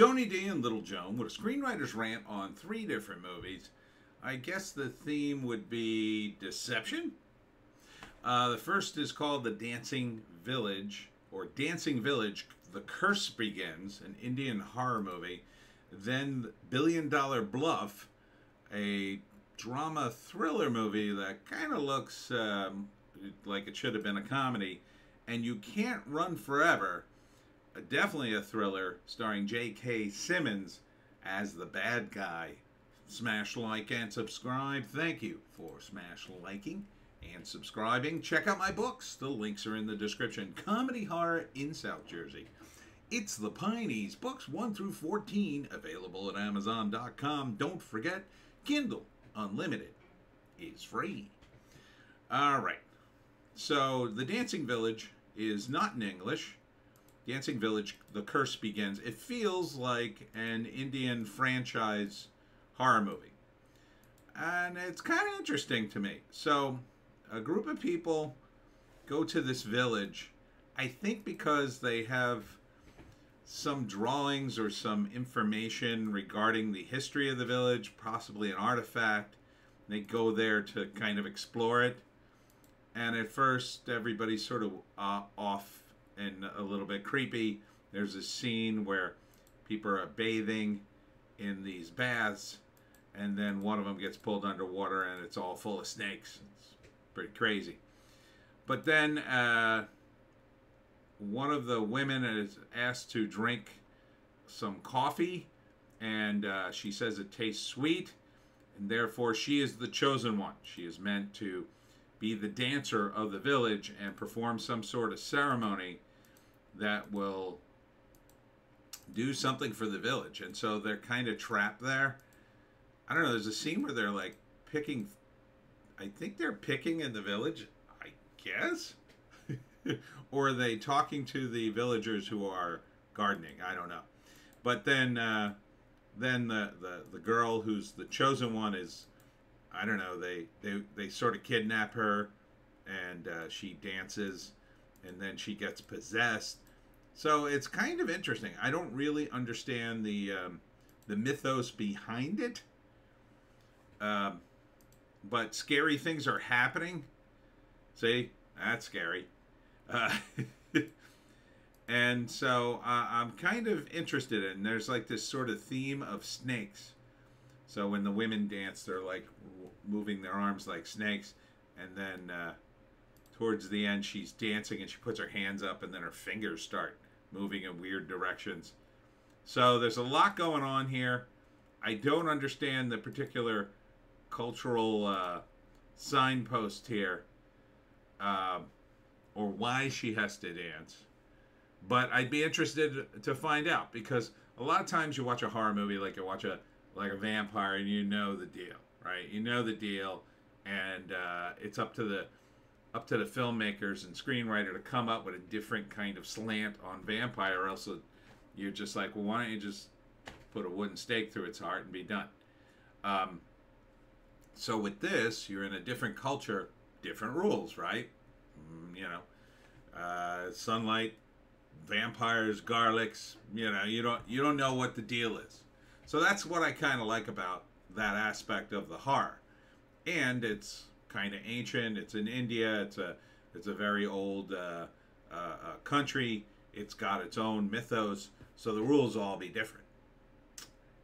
Tony D and Little Joan with a screenwriter's rant on three different movies. I guess the theme would be deception. Uh, the first is called The Dancing Village, or Dancing Village The Curse Begins, an Indian horror movie. Then Billion Dollar Bluff, a drama thriller movie that kind of looks um, like it should have been a comedy. And You Can't Run Forever, definitely a thriller starring J.K. Simmons as the bad guy. Smash like and subscribe. Thank you for smash liking and subscribing. Check out my books. The links are in the description. Comedy Horror in South Jersey. It's the Pineys, books 1 through 14, available at Amazon.com. Don't forget, Kindle Unlimited is free. All right. So, The Dancing Village is not in English. Dancing Village, The Curse Begins. It feels like an Indian franchise horror movie. And it's kind of interesting to me. So, a group of people go to this village, I think because they have some drawings or some information regarding the history of the village, possibly an artifact. They go there to kind of explore it. And at first, everybody's sort of uh, off and a little bit creepy. There's a scene where people are bathing in these baths, and then one of them gets pulled underwater, and it's all full of snakes. It's pretty crazy. But then uh, one of the women is asked to drink some coffee, and uh, she says it tastes sweet, and therefore she is the chosen one. She is meant to be the dancer of the village and perform some sort of ceremony that will do something for the village. And so they're kind of trapped there. I don't know, there's a scene where they're like picking I think they're picking in the village, I guess. or are they talking to the villagers who are gardening? I don't know. But then uh, then the, the, the girl who's the chosen one is I don't know, they, they, they sort of kidnap her and uh, she dances and then she gets possessed. So it's kind of interesting. I don't really understand the um, the mythos behind it, um, but scary things are happening. See, that's scary. Uh, and so uh, I'm kind of interested in. There's like this sort of theme of snakes. So when the women dance, they're like moving their arms like snakes, and then uh, towards the end she's dancing and she puts her hands up and then her fingers start moving in weird directions. So there's a lot going on here. I don't understand the particular cultural uh, signpost here uh, or why she has to dance. But I'd be interested to find out because a lot of times you watch a horror movie like you watch a like a vampire and you know the deal, right? You know the deal, and uh, it's up to the up to the filmmakers and screenwriter to come up with a different kind of slant on vampire, or else you're just like, well, why don't you just put a wooden stake through its heart and be done? Um, so with this, you're in a different culture, different rules, right? Mm, you know, uh, sunlight, vampires, garlics. You know, you don't you don't know what the deal is. So that's what I kind of like about that aspect of the horror, and it's kind of ancient. It's in India. It's a it's a very old uh, uh, uh, country. It's got its own mythos, so the rules all be different.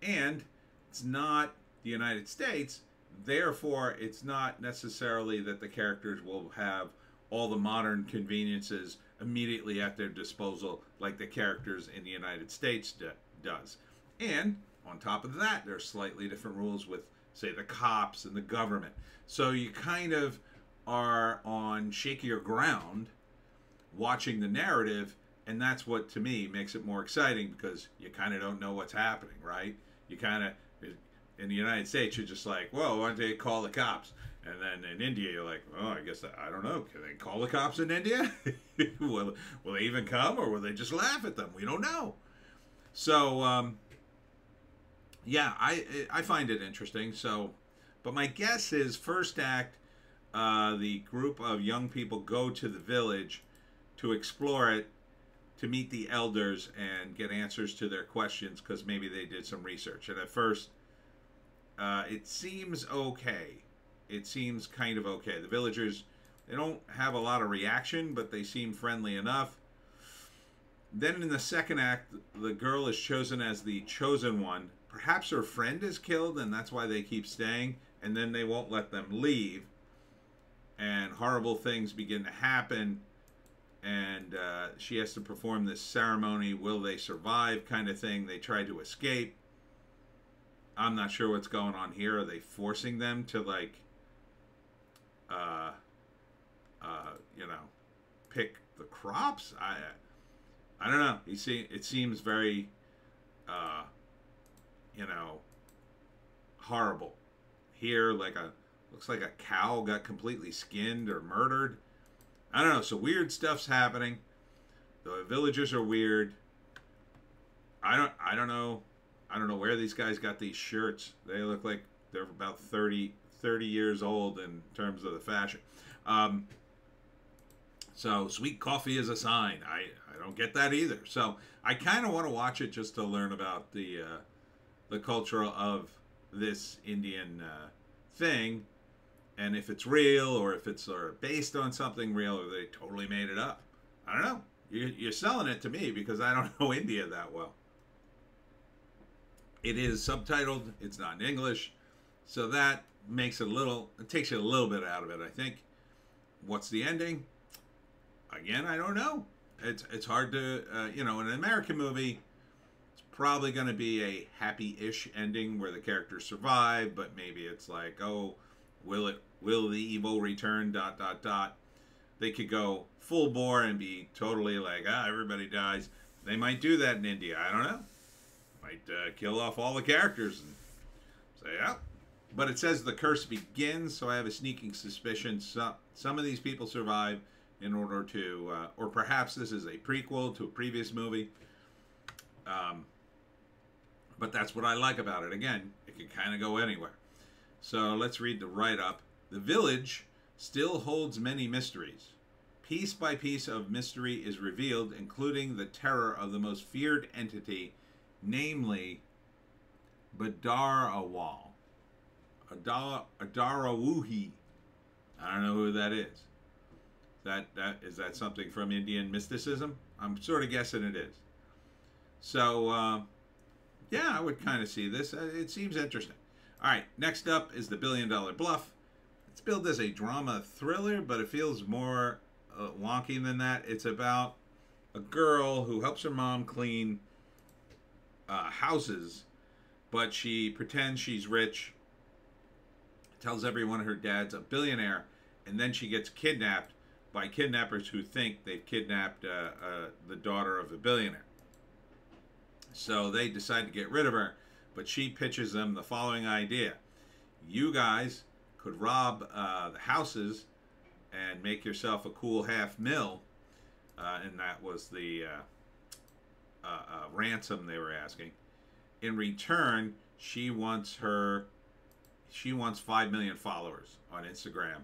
And it's not the United States, therefore it's not necessarily that the characters will have all the modern conveniences immediately at their disposal like the characters in the United States do, does. And on top of that, there's slightly different rules with say the cops and the government. So you kind of are on shakier ground watching the narrative and that's what to me makes it more exciting because you kind of don't know what's happening, right? You kind of in the United States you're just like, well, why don't they call the cops?" And then in India you're like, "Oh, I guess I don't know. Can they call the cops in India? will will they even come or will they just laugh at them? We don't know." So um, yeah, I I find it interesting. So, but my guess is first act, uh, the group of young people go to the village to explore it, to meet the elders and get answers to their questions because maybe they did some research. And at first, uh, it seems okay. It seems kind of okay. The villagers, they don't have a lot of reaction, but they seem friendly enough. Then in the second act, the girl is chosen as the chosen one. Perhaps her friend is killed, and that's why they keep staying, and then they won't let them leave. And horrible things begin to happen and uh, she has to perform this ceremony. Will they survive? Kind of thing. They try to escape. I'm not sure what's going on here. Are they forcing them to like, uh, uh, you know, pick the crops? I, I don't know. You see, it seems very, uh, you know, horrible. Here, like a looks like a cow got completely skinned or murdered I don't know. So weird stuff's happening. The villagers are weird. I don't. I don't know. I don't know where these guys got these shirts. They look like they're about 30, 30 years old in terms of the fashion. Um, so sweet coffee is a sign. I, I don't get that either. So I kind of want to watch it just to learn about the uh, the culture of this Indian uh, thing and if it's real or if it's or based on something real or they totally made it up. I don't know. You're, you're selling it to me because I don't know India that well. It is subtitled. It's not in English, so that makes it a little. It takes you a little bit out of it. I think. What's the ending? Again, I don't know. It's it's hard to uh, you know in an American movie. Probably going to be a happy-ish ending where the characters survive, but maybe it's like oh Will it? Will the evil return? Dot dot dot. They could go full bore and be totally like, ah, everybody dies. They might do that in India. I don't know. Might uh, kill off all the characters and say, yeah. But it says the curse begins, so I have a sneaking suspicion some some of these people survive in order to, uh, or perhaps this is a prequel to a previous movie. Um, but that's what I like about it. Again, it can kind of go anywhere. So let's read the write up. The village still holds many mysteries. Piece by piece of mystery is revealed, including the terror of the most feared entity, namely Badarawal. Adar Adarawuhi. I don't know who that is. That that is that something from Indian mysticism? I'm sort of guessing it is. So uh, yeah, I would kind of see this. Uh, it seems interesting. All right, next up is The Billion Dollar Bluff. It's billed as a drama thriller, but it feels more uh, wonky than that. It's about a girl who helps her mom clean uh, houses, but she pretends she's rich, tells everyone her dad's a billionaire, and then she gets kidnapped by kidnappers who think they've kidnapped uh, uh the daughter of a billionaire. So they decide to get rid of her but she pitches them the following idea. You guys could rob uh, the houses and make yourself a cool half mil. Uh, and that was the uh, uh, uh, ransom they were asking. In return, she wants her, she wants 5 million followers on Instagram.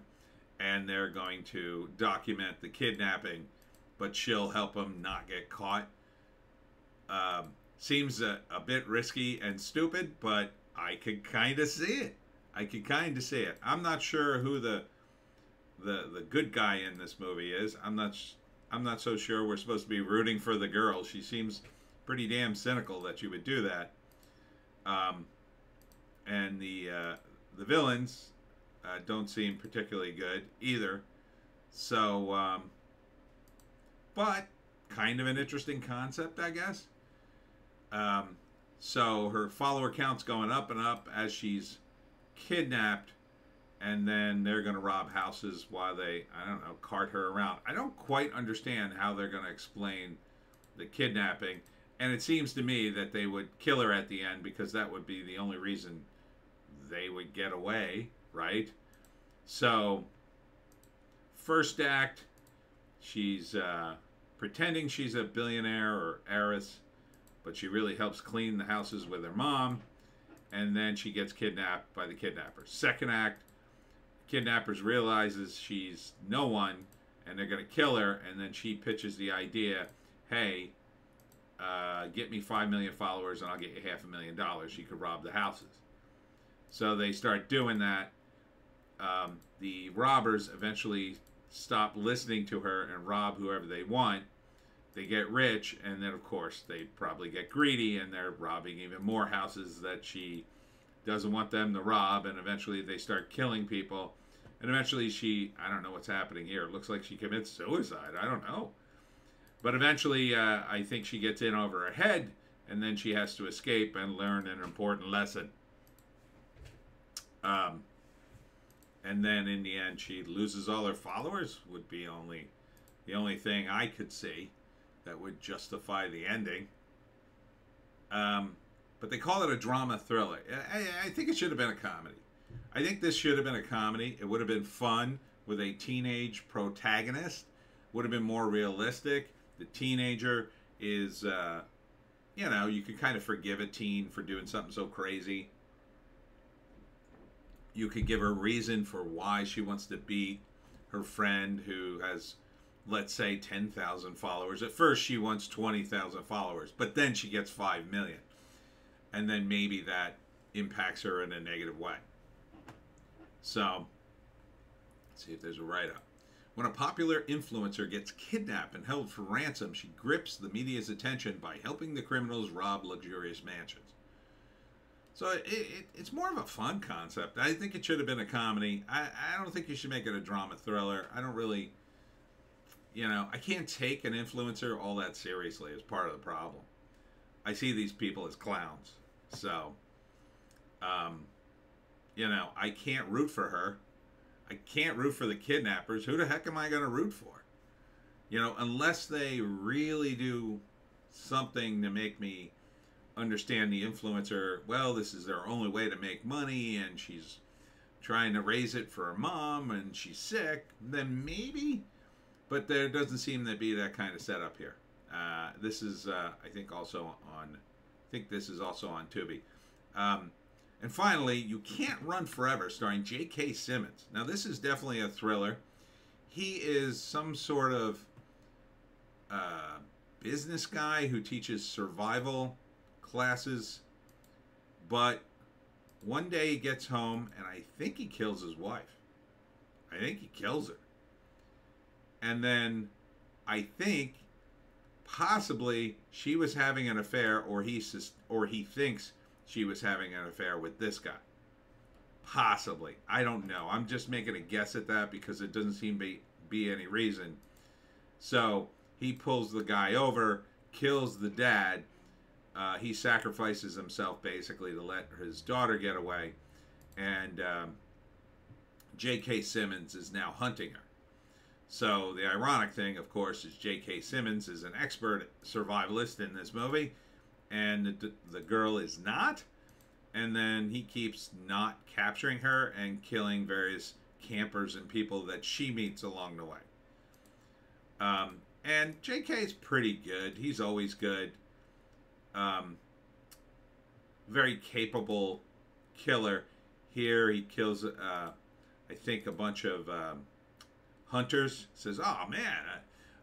And they're going to document the kidnapping, but she'll help them not get caught. Um, seems a, a bit risky and stupid, but I could kind of see it. I could kind of see it. I'm not sure who the the the good guy in this movie is. I'm not I'm not so sure we're supposed to be rooting for the girl. She seems pretty damn cynical that you would do that. Um, and the uh, the villains uh, don't seem particularly good either. So, um, but kind of an interesting concept, I guess. Um, so her follower count's going up and up as she's kidnapped, and then they're going to rob houses while they, I don't know, cart her around. I don't quite understand how they're going to explain the kidnapping, and it seems to me that they would kill her at the end because that would be the only reason they would get away, right? So, first act, she's uh, pretending she's a billionaire or heiress but she really helps clean the houses with her mom, and then she gets kidnapped by the kidnappers. Second act, kidnappers realizes she's no one, and they're going to kill her, and then she pitches the idea, hey, uh, get me five million followers and I'll get you half a million dollars. You could rob the houses. So they start doing that. Um, the robbers eventually stop listening to her and rob whoever they want. They get rich, and then, of course, they probably get greedy and they're robbing even more houses that she doesn't want them to rob. And eventually they start killing people. And eventually she, I don't know what's happening here. It looks like she commits suicide. I don't know. But eventually, uh, I think she gets in over her head, and then she has to escape and learn an important lesson. Um, and then in the end, she loses all her followers. Would be only the only thing I could see that would justify the ending. Um, but they call it a drama thriller. I, I think it should have been a comedy. I think this should have been a comedy. It would have been fun with a teenage protagonist. Would have been more realistic. The teenager is, uh, you know, you could kind of forgive a teen for doing something so crazy. You could give her reason for why she wants to beat her friend who has, let's say, 10,000 followers. At first, she wants 20,000 followers, but then she gets 5 million. And then maybe that impacts her in a negative way. So, let's see if there's a write up. When a popular influencer gets kidnapped and held for ransom, she grips the media's attention by helping the criminals rob luxurious mansions. So it, it, it's more of a fun concept. I think it should have been a comedy. I, I don't think you should make it a drama thriller. I don't really, you know, I can't take an influencer all that seriously as part of the problem. I see these people as clowns. So, um, you know, I can't root for her. I can't root for the kidnappers. Who the heck am I going to root for? You know, unless they really do something to make me understand the influencer. Well, this is their only way to make money, and she's trying to raise it for her mom, and she's sick. Then maybe, but there doesn't seem to be that kind of setup here. Uh, this is, uh, I think, also on. I think this is also on Tubi. Um, and finally, You Can't Run Forever, starring J.K. Simmons. Now, this is definitely a thriller. He is some sort of uh, business guy who teaches survival classes, but one day he gets home and I think he kills his wife. I think he kills her. And then I think possibly she was having an affair or he or he thinks she was having an affair with this guy. Possibly. I don't know. I'm just making a guess at that because it doesn't seem to be, be any reason. So he pulls the guy over, kills the dad. Uh, he sacrifices himself basically to let his daughter get away. And um, J.K. Simmons is now hunting her. So the ironic thing, of course, is J.K. Simmons is an expert survivalist in this movie and the, the girl is not. And then he keeps not capturing her and killing various campers and people that she meets along the way. Um, and JK is pretty good. He's always good. Um, very capable killer. Here he kills, uh, I think, a bunch of um, hunters. Says, "Oh man,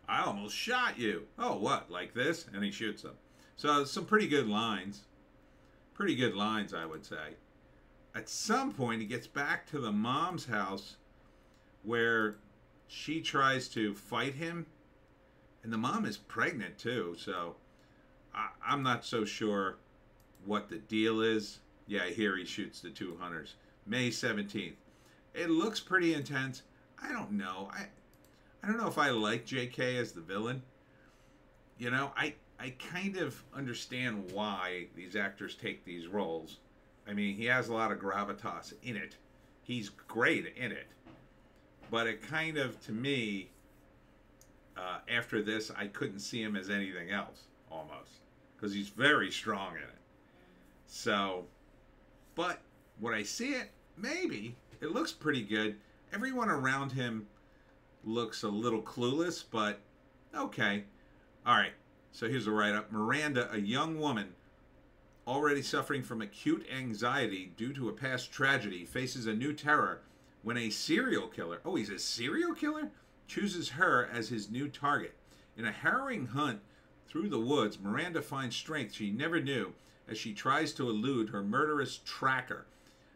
I, I almost shot you." Oh, what? Like this? And he shoots them. So some pretty good lines. Pretty good lines, I would say. At some point, he gets back to the mom's house where she tries to fight him. And the mom is pregnant, too. So I, am not so sure what the deal is. Yeah, here he shoots the two hunters. May 17th. It looks pretty intense. I don't know. I I don't know if I like JK as the villain. You know, I I kind of understand why these actors take these roles. I mean, he has a lot of gravitas in it. He's great in it. But it kind of, to me, uh, after this, I couldn't see him as anything else, almost. Because he's very strong in it. So, but when I see it, maybe. It looks pretty good. Everyone around him looks a little clueless, but okay. All right. So here's a write up Miranda, a young woman already suffering from acute anxiety due to a past tragedy, faces a new terror when a serial killer, oh, he's a serial killer, chooses her as his new target. In a harrowing hunt Through the woods, Miranda finds strength she never knew as she tries to elude her murderous tracker.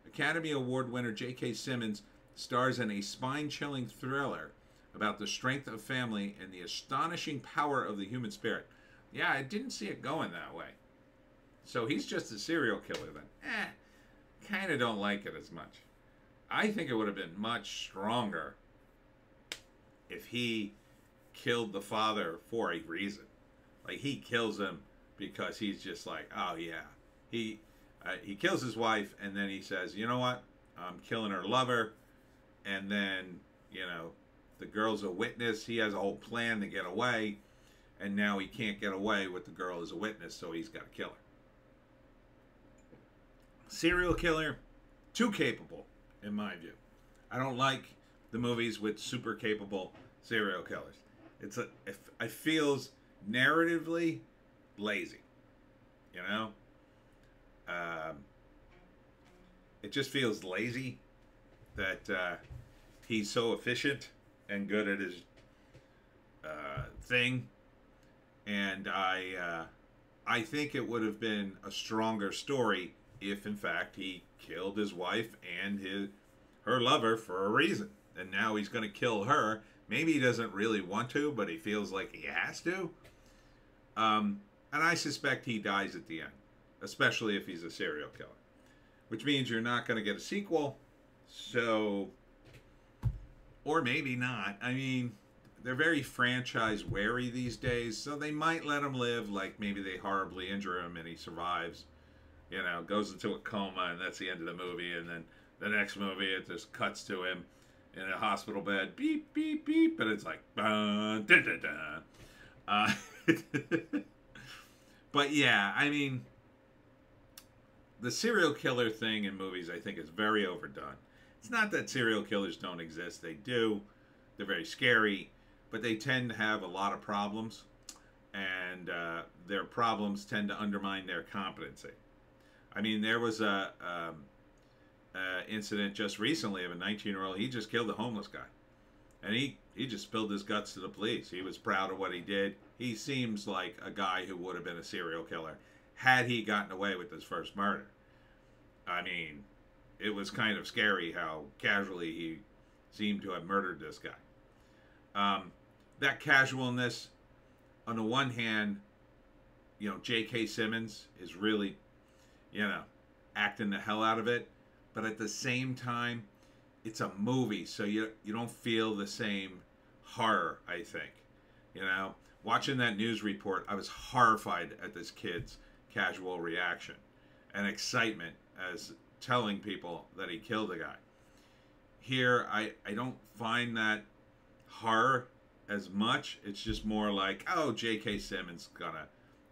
Academy Award winner J.K. Simmons stars in a spine chilling thriller about the strength of family and the astonishing power of the human spirit. Yeah, I didn't see it going that way. So he's just a serial killer then. Eh, kind of don't like it as much. I think it would have been much stronger if he killed the father for a reason. Like he kills him because he's just like, oh yeah, he uh, he kills his wife and then he says, you know what, I'm killing her lover, and then you know the girl's a witness. He has a whole plan to get away, and now he can't get away with the girl as a witness, so he's got to kill her. Serial killer, too capable, in my view. I don't like the movies with super capable serial killers. It's a it, it feels narratively lazy, you know. Um, it just feels lazy that uh, he's so efficient and good at his uh, thing, and I uh, I think it would have been a stronger story if, in fact, he killed his wife and his her lover for a reason, and now he's going to kill her. Maybe he doesn't really want to, but he feels like he has to. Um, and I suspect he dies at the end, especially if he's a serial killer, which means you're not going to get a sequel. So, or maybe not. I mean, they're very franchise wary these days, so they might let him live. Like maybe they horribly injure him and he survives, you know, goes into a coma, and that's the end of the movie. And then the next movie, it just cuts to him in a hospital bed, beep beep beep, and it's like. Uh, but yeah, I mean, the serial killer thing in movies, I think, is very overdone. It's not that serial killers don't exist; they do. They're very scary, but they tend to have a lot of problems, and uh, their problems tend to undermine their competency. I mean, there was a um, uh, incident just recently of a 19-year-old. He just killed a homeless guy, and he he just spilled his guts to the police. He was proud of what he did. He seems like a guy who would have been a serial killer had he gotten away with his first murder. I mean, it was kind of scary how casually he seemed to have murdered this guy. Um, that casualness, on the one hand, you know, J.K. Simmons is really, you know, acting the hell out of it. But at the same time, it's a movie, so you you don't feel the same horror. I think, you know, watching that news report, I was horrified at this kid's casual reaction and excitement as telling people that he killed a guy. Here, I I don't find that horror as much. It's just more like, oh, J.K. Simmons gonna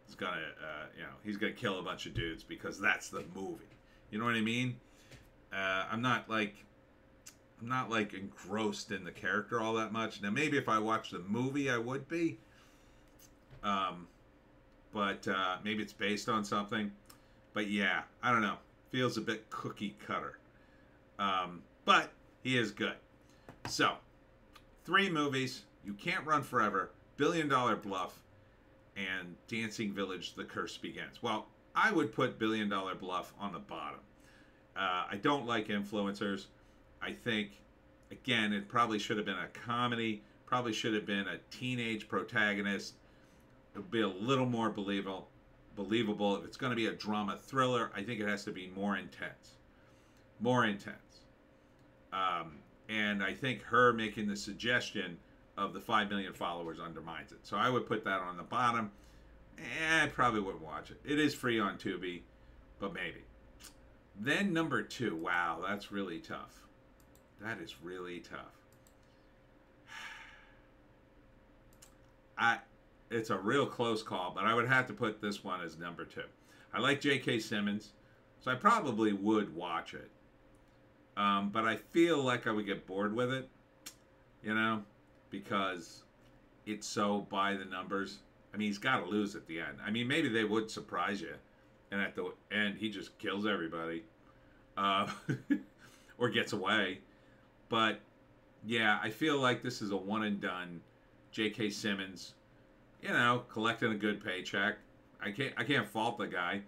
is gonna uh, you know he's gonna kill a bunch of dudes because that's the movie. You know what I mean? Uh, I'm not like I'm not like engrossed in the character all that much. Now maybe if I watched the movie, I would be. Um, but uh, maybe it's based on something. But yeah, I don't know. Feels a bit cookie cutter. Um, but he is good. So, three movies. You Can't Run Forever, Billion Dollar Bluff, and Dancing Village, The Curse Begins. Well, I would put Billion Dollar Bluff on the bottom. Uh, I don't like influencers. I think, again, it probably should have been a comedy, probably should have been a teenage protagonist. It would be a little more believable. Believable. If it's going to be a drama thriller, I think it has to be more intense. More intense. Um, and I think her making the suggestion of the 5 million followers undermines it. So I would put that on the bottom. Eh, I probably wouldn't watch it. It is free on Tubi, but maybe. Then number two. Wow, that's really tough. That is really tough. I it's a real close call, but I would have to put this one as number two. I like J.K. Simmons, so I probably would watch it. Um, but I feel like I would get bored with it, you know, because it's so by the numbers. I mean, he's got to lose at the end. I mean, maybe they would surprise you, and at the end, he just kills everybody, uh, or gets away. But yeah, I feel like this is a one and done. J.K. Simmons, you know, collecting a good paycheck. I can't I can't fault the guy.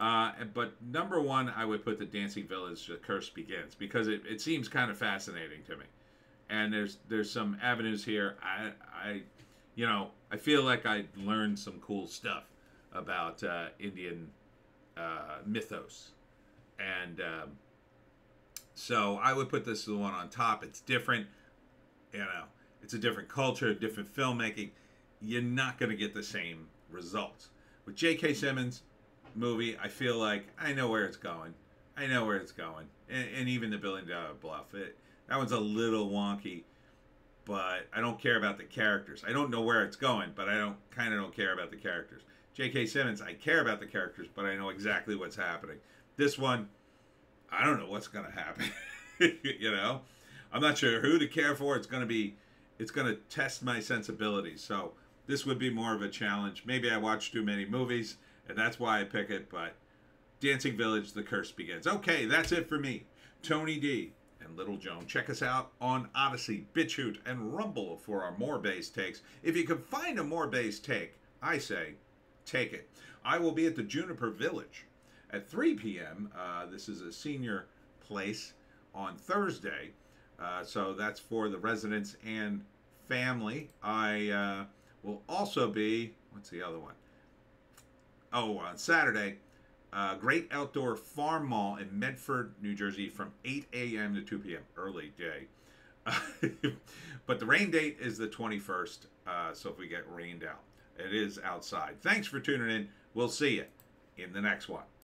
Uh, but number one, I would put the Dancing Village, The Curse Begins, because it, it seems kind of fascinating to me. And there's there's some avenues here. I I, you know, I feel like I learned some cool stuff about uh, Indian uh, mythos, and um, so I would put this the one on top. It's different, you know. It's a different culture, different filmmaking. You're not going to get the same results with J.K. Simmons movie. I feel like I know where it's going. I know where it's going, and, and even the Billion Dollar Bluff. It, that one's a little wonky, but I don't care about the characters. I don't know where it's going, but I don't kind of don't care about the characters. J.K. Simmons, I care about the characters, but I know exactly what's happening. This one, I don't know what's going to happen. you know, I'm not sure who to care for. It's going to be, it's going to test my sensibilities. So this would be more of a challenge. Maybe I watch too many movies, and that's why I pick it. But Dancing Village, The Curse Begins. Okay, that's it for me. Tony D and Little Joan. Check us out on Odysee, BitChute, and Rumble for our more bass takes. If you can find a more bass take, I say take it. I will be at the Juniper Village at 3 p.m. Uh, this is a senior place on Thursday. Uh, so that's for the residents and family. I uh, will also be, what's the other one? Oh, on Saturday, uh, Great Outdoor Farm Mall in Medford, New Jersey from 8 a.m. to 2 p.m. Early day. but the rain date is the 21st. Uh, so if we get rained out, it is outside. Thanks for tuning in. We'll see you in the next one.